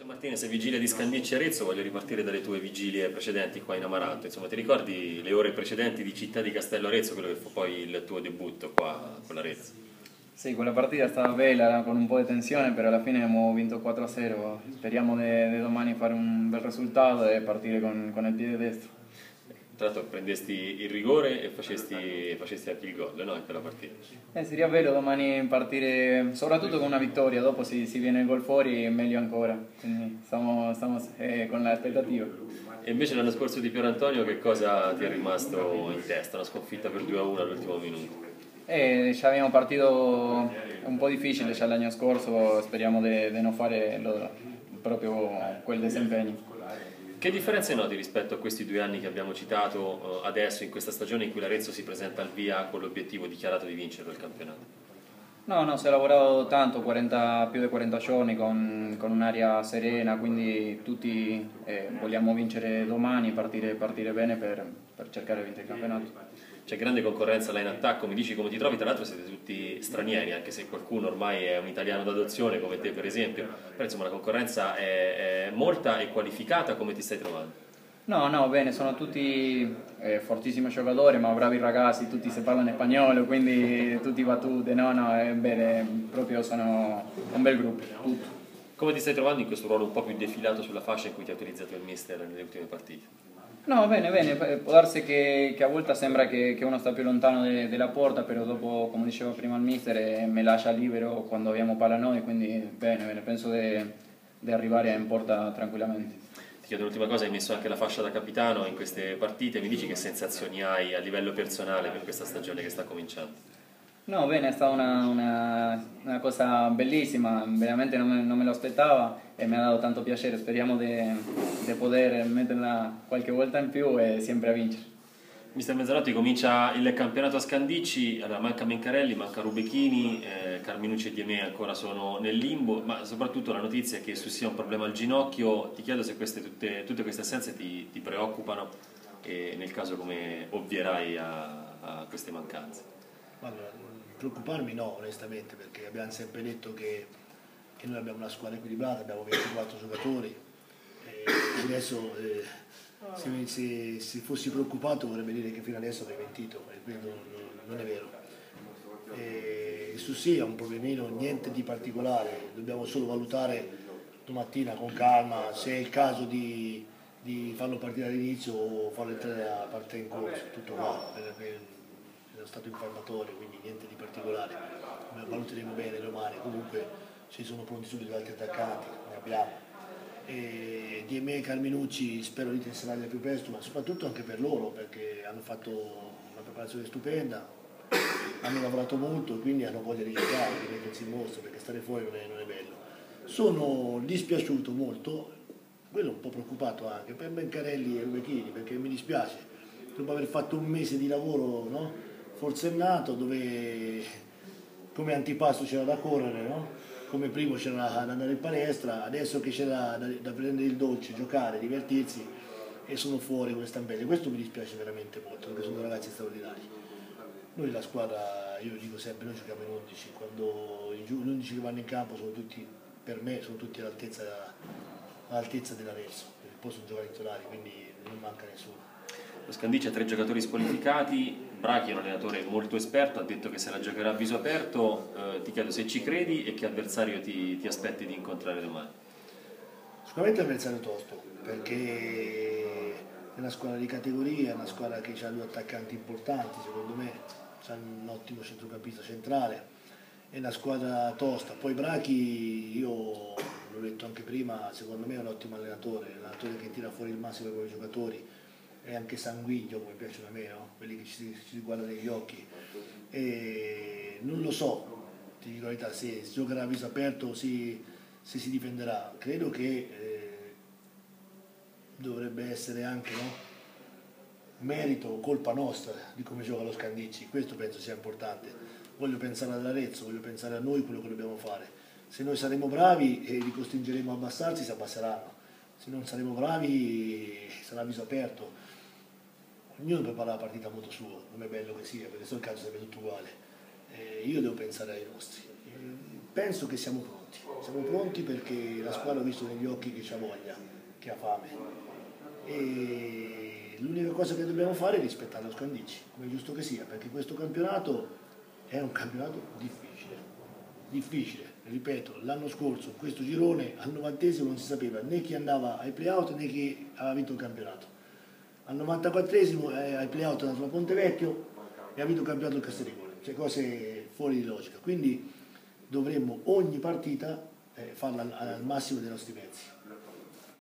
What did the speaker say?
Gian Martinez, vigilia di Scandicci Arezzo, voglio ripartire dalle tue vigilie precedenti qua in Amaranto. Insomma, ti ricordi le ore precedenti di Città di Castello Arezzo, quello che fu poi il tuo debutto qua con l'Arezzo? Sì, quella partita è stata bella, con un po' di tensione, però alla fine abbiamo vinto 4-0. Speriamo di domani fare un bel risultato e partire con, con il piede destro. Tra l'altro prendesti il rigore e facesti, facesti anche il gol no? in quella partita. Eh, seria bello domani partire soprattutto con una vittoria, dopo se si viene il gol fuori è meglio ancora, quindi stiamo, stiamo eh, con l'aspettativa. E invece l'anno scorso di Piero Antonio che cosa ti è rimasto in testa? Una sconfitta per 2-1 all'ultimo minuto? Eh, ci abbiamo partito un po' difficile già l'anno scorso, speriamo di non fare lo, proprio quel disimpegno. Che differenze noti rispetto a questi due anni che abbiamo citato eh, adesso, in questa stagione in cui l'Arezzo si presenta al via con l'obiettivo dichiarato di vincere il campionato? No, no, si è lavorato tanto, 40, più di 40 giorni con, con un'aria serena, quindi tutti eh, vogliamo vincere domani, partire, partire bene per, per cercare di vincere il campionato c'è grande concorrenza là in attacco, mi dici come ti trovi, tra l'altro siete tutti stranieri, anche se qualcuno ormai è un italiano d'adozione come te per esempio, però insomma la concorrenza è, è molta e qualificata, come ti stai trovando? No, no, bene, sono tutti eh, fortissimi giocatori, ma bravi ragazzi, tutti si parlano spagnolo, quindi tutti battute, no, no, è bene, proprio sono un bel gruppo, tutto. Come ti stai trovando in questo ruolo un po' più defilato sulla fascia in cui ti ha utilizzato il mister nelle ultime partite? No, bene, bene, può darsi che, che a volte sembra che, che, uno sta più lontano de, della porta, però dopo, come diceva prima il mister, eh, mi lascia libero quando abbiamo palla noi, quindi bene, bene penso di arrivare in porta tranquillamente. Ti chiedo l'ultima cosa, hai messo anche la fascia da capitano in queste partite, mi dici che sensazioni hai a livello personale per questa stagione che sta cominciando? No, bene, è stata una, una, una cosa bellissima, veramente non me, non me, lo aspettava e mi ha dato tanto piacere, speriamo di poter metterla qualche volta in più e sempre a vincere. Mister Mezzanotti comincia il campionato a Scandicci, allora manca Mencarelli, manca Rubechini, eh, Carminucci e Diemè ancora sono nel limbo, ma soprattutto la notizia è che su sia un problema al ginocchio, ti chiedo se queste, tutte, tutte, queste assenze ti, ti, preoccupano e nel caso come ovvierai a, a queste mancanze. Allora, preoccuparmi no, onestamente, perché abbiamo sempre detto che, che noi abbiamo una squadra equilibrata, abbiamo 24 giocatori e adesso eh, se, se, se, fossi preoccupato vorrebbe dire che fino adesso avrei mentito, e non, non, è vero. E, su sì è un problemino, niente di particolare, dobbiamo solo valutare domattina con calma se è il caso di, di farlo partire all'inizio o farlo entrare a parte in corso, tutto qua. Perché, è stato informatorio, quindi niente di particolare. Valuteremo bene domani, comunque ci sono pronti subito altri attaccanti, ne abbiamo. E DME e Carminucci spero di tesserarli più presto, ma soprattutto anche per loro, perché hanno fatto una preparazione stupenda, hanno lavorato molto quindi hanno voglia di giocare, di mettersi in mostra, perché stare fuori non è, non è bello. Sono dispiaciuto molto, quello un po' preoccupato anche, per Bencarelli e Rubechini, perché mi dispiace, dopo aver fatto un mese di lavoro, no? Forsennato dove come antipasto c'era da correre, no? come primo c'era da andare in palestra, adesso che c'era da, da, prendere il dolce, giocare, divertirsi e sono fuori con le stampelle. Questo mi dispiace veramente molto perché sono ragazzi straordinari. Noi la squadra, io dico sempre, noi giochiamo in 11, quando gli 11 che vanno in campo sono tutti, per me, sono tutti all'altezza, all'altezza dell'Arezzo, possono giocare in titolari, quindi non manca nessuno. Lo Scandicci ha tre giocatori squalificati, Brachi è un allenatore molto esperto, ha detto che se la giocherà a viso aperto, eh, ti chiedo se ci credi e che avversario ti, ti aspetti di incontrare domani. Sicuramente l'avversario tosto, perché è una squadra di categoria, è una squadra che ha due attaccanti importanti, secondo me, ha un ottimo centrocampista centrale, è una squadra tosta. Poi Brachi, io l'ho detto anche prima, secondo me è un ottimo allenatore, un allenatore che tira fuori il massimo per i giocatori è anche sanguigno come piacciono a me, no? quelli che ci, ci guardano negli occhi. E non lo so, ti dico la verità, se giocherà a viso aperto si, se si difenderà. Credo che eh, dovrebbe essere anche no? merito o colpa nostra di come gioca lo Scandicci, questo penso sia importante. Voglio pensare all'Arezzo, voglio pensare a noi quello che dobbiamo fare. Se noi saremo bravi e li costringeremo a abbassarsi, si abbasseranno. Se non saremo bravi sarà viso aperto ognuno prepara la partita a modo suo, non è bello che sia, perché se no il calcio sarebbe tutto uguale. Eh, io devo pensare ai nostri. Penso che siamo pronti. siamo pronti perché la squadra ha visto negli occhi che c'ha voglia, che ha fame. E l'unica cosa che dobbiamo fare è rispettare lo Scandicci, come è giusto che sia, perché questo campionato è un campionato difficile, difficile, ripeto, l'anno scorso questo girone al novantesimo non si sapeva né chi andava ai playout né chi aveva vinto il campionato. Al 94esimo eh, ai playout è andato a Pontevecchio e ha vinto il campionato del Castellivole, cioè cose fuori di logica. Quindi dovremmo ogni partita eh, farla al, al massimo dei nostri mezzi.